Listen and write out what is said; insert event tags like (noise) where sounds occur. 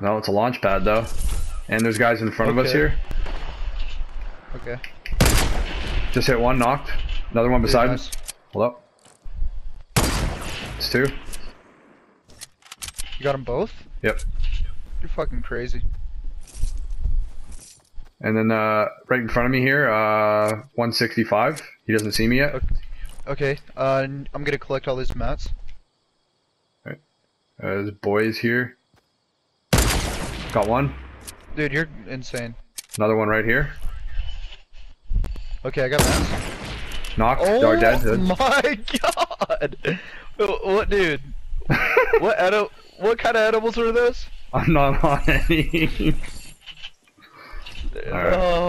No, it's a launch pad though. And there's guys in front of us here. Okay. Just hit one, knocked. Another one beside us. Hold up. It's two. You got them both? Yep. You're fucking crazy. And then uh, right in front of me here, uh, 165. He doesn't see me yet. Okay. Okay, uh, I'm gonna collect all these mats. Uh, there's boys here. Got one. Dude, you're insane. Another one right here. Okay, I got mats. Knocked. Oh dead. dead. my (laughs) god! What, dude? (laughs) what edi- What kind of edibles are those? I'm not on any. (laughs) Alright. Oh.